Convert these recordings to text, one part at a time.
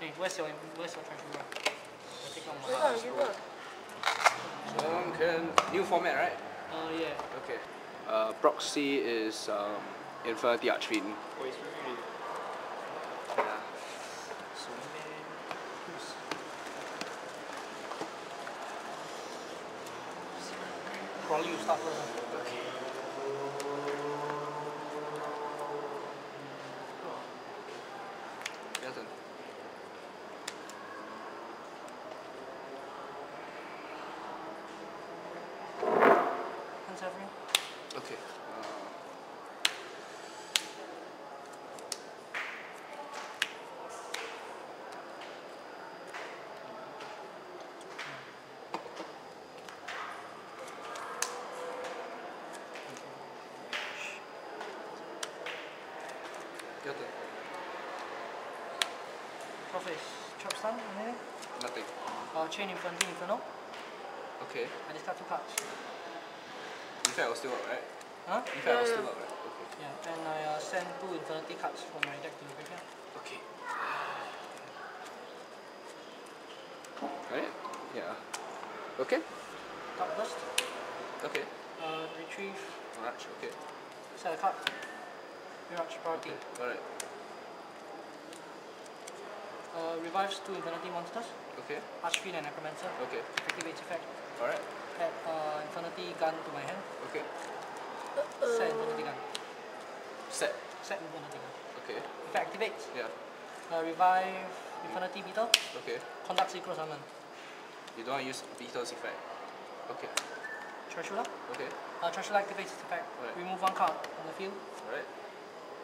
Hey, where's your where's your treasure? I take out You my. want, you want. So can new format, right? Uh, yeah. Okay. Uh, proxy is um, Infernity Archfiend. Oh, it's really Yeah. So man, Probably you start first. Okay. Uh, your turn. Profit. Chop. Anything? Nothing. Uh, chain Infernity inferno. Okay. I discard two cards. In fact, I'll still up, right? Huh? In fact, Yeah, I'll yeah. still up, right? Okay. Yeah. And I uh, send two Infernity cards from my deck to the graveyard. Okay. Right? Yeah. Okay. Card burst. Okay. Uh, retrieve. Alright, okay. Set a card. Mirage priority. Okay. Alright. Uh, revives two Infernity monsters. Okay. Archfiend and Necromancer. Okay. Activates effect. Alright. Add uh, Infernity gun to my hand. Okay. Set Infernity gun. Set. Set Infernity gun. Okay. Effect activates. Yeah. Uh, revive Infernity beetle. Okay. Conduct synchro summon. You don't want to use Beetle's effect. Okay. Trishula. Okay. Uh, Trishula activates its effect. Right. Remove one card from the field. Alright.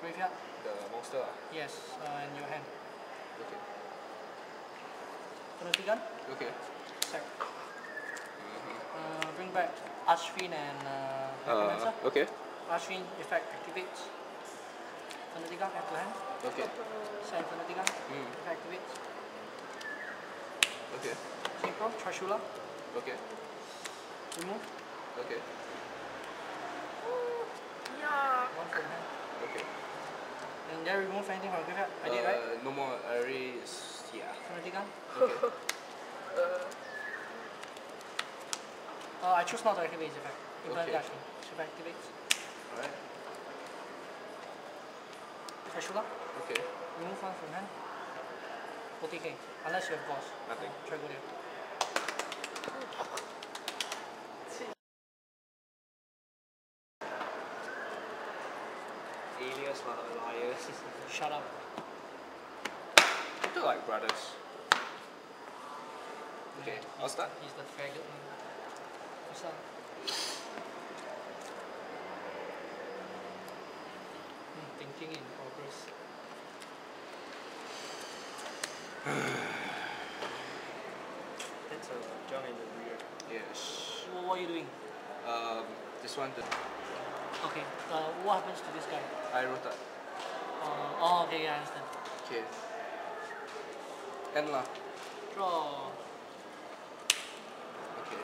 Graveyard. The monster. Yes. Uh, and your hand. Okay. Infernity gun. Okay. Sack. Mm-hmm. Uh, bring back Archfiend and uh, Necromancer. Uh, okay. Archfiend effect activates. Infernity gun add to hand. Okay. Set Infernity gun. Mm. Effect activates. Okay. Synchro. Trishula. Okay. Remove. Okay. Yeah. One from hand. Okay. And then remove anything from the graveyard. I did uh, right. No more. I already. Yeah. Infernity gun. Okay. Uh, Uh, I choose not to activate its effect. Infernity Okay. Archfiend. Effect activates. Alright. Trishula. Okay. Remove one from hand. OTK. Unless you have boss. Nothing. Try go there. alias lah, liars. Shut up. We look like brothers. Okay. I'll start. He's the faggot man. What's up? Hmm, thinking in progress. That's a jump in the rear. Yes. So what are you doing? Um. This one. The, Okay. Uh, what happens to this guy? I wrote that. Uh, oh, okay, yeah, I understand. Okay. End lah. Draw. Okay.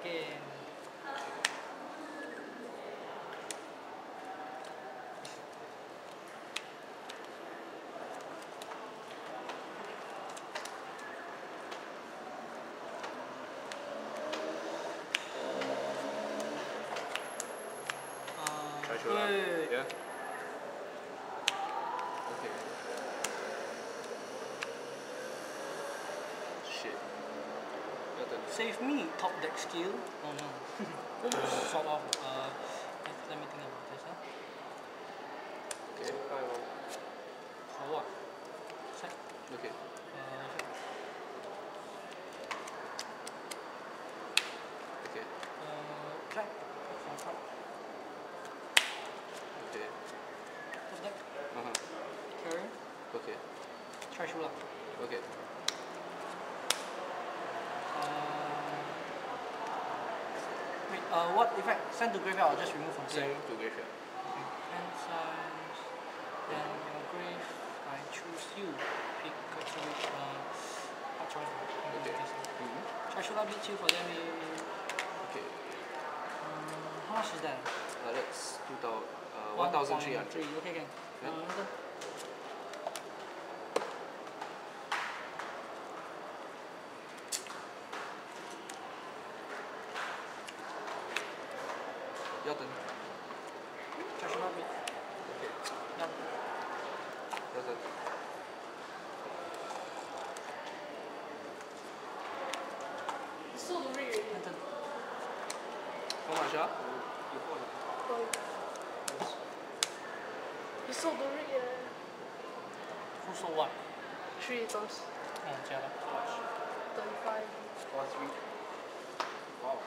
Again. Uh, Trishula. wait, wait, wait. Yeah. Okay. Shit. Your turn. Save me, top deck skill. Oh no. sort of. Uh, let, let me think about this. Huh? Okay. Five one. For what? Sec. Okay. Uh, Okay. uh, track. For top. Okay. Top deck. Uh huh. Carry. Okay. Trishula. Okay. Uh, wait, uh, what effect? Send to graveyard or just remove from Send to graveyard. Okay. Size. Then your grave. I choose you. Pick a choice. Uh, hard choice. uh, Okay. Mm-hmm. Trishula beats you for damage. Okay. Um, how much is that? Uh, that's two thousand. Uh, Uh, 1,300. Okay, can. Yeah. Uh, your turn. Your turn. Charge him up a bit. Done. Your turn. So the rig Your turn. How much, ah? You sold the rig yeah. Who sold what? Three times. Oh, jialat. Thirty-five. Four, three. Wow.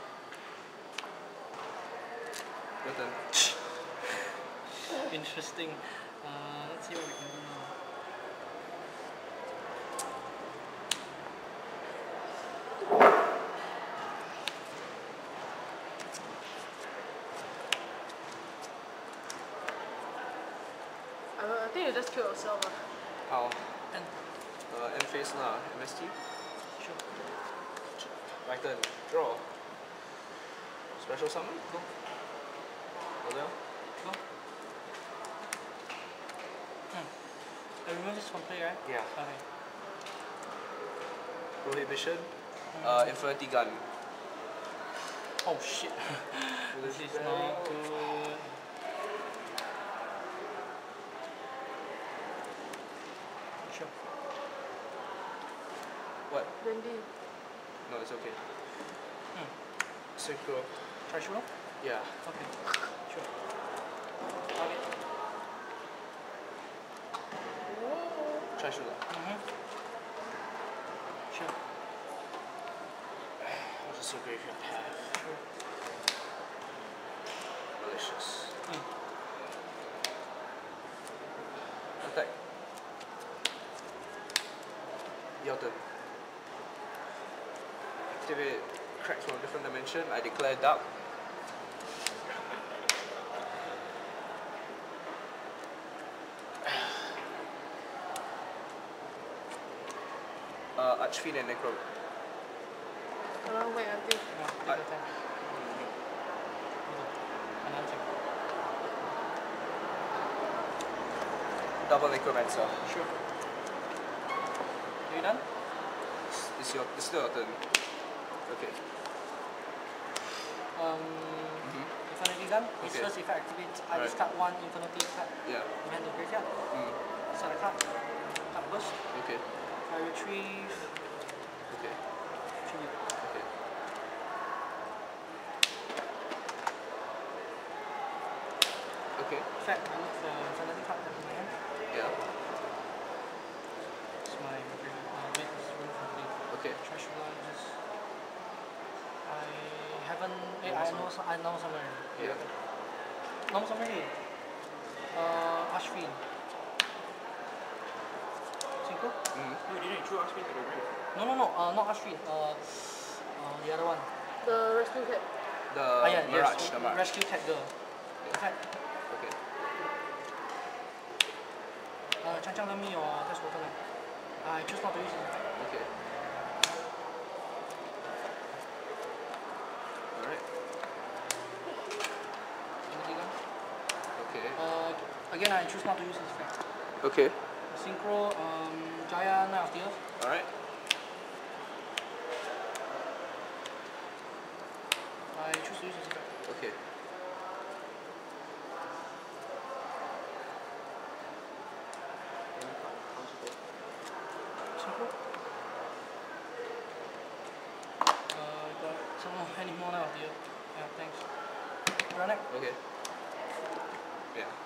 Your turn. Interesting. Uh, let's see what we can do now. Just kill yourself. ah. How? And Uh, M face lah. MST. sure. My turn. Draw. Special summon. Go. Go there. Go. Hmm. I remember this play, right? Yeah. Okay. Prohibition. Hmm. Uh, Infernity Gun. oh shit. this is not good. Sure. What? Bendy. No, it's okay. Hmm. Synchro. Charge roll? Yeah. Okay. Sure. Target. Try shoot lah. Mm-hmm. Sure. What does your graveyard have? Sure. Malicious. Mm. Attack. Your turn. Activate cracks from a different dimension. I declare dark. Uh, Archfiend and Necro. Don't wait until. No, take I- your time. Hold on. Another check. Double Necromancer. Sure. Are you done? It's your, it's still your turn. Okay. Um, Mm-hmm. Infernity Gun. Its Okay. first effect activates. I Right. discard one Infernity card. Yeah. Behind the graveyard. Mm. Set a card. Card burst. Okay. I retrieve. Okay. Tribute. Okay. Okay. Effect. I look for Infernity card in my hand. Yeah. It's my graveyard. Uh, wait, it's room for me. Okay. Trash lines. I haven't. Eh, I know. I know somewhere. Yeah. No somewhere here. Uh, Ashwin. Synchro? Mm. You didn't to the. No, no, no. Uh, not Ashwin. Uh, uh, the other one. The rescue cat. The ah, yeah, Mirage. yes. The Mirage. Rescue cat girl. Effect. Okay. Uh, Chang Chang, lend me your test water. I choose not to use it. Okay. Again, I choose not to use this effect. Okay. Synchro, um, Jaya, Knight of the Earth. Alright. I choose to use this effect. Okay. Synchro. Uh, got some more, any more Knight of the Earth. Yeah, thanks. Run it. Okay. Yeah.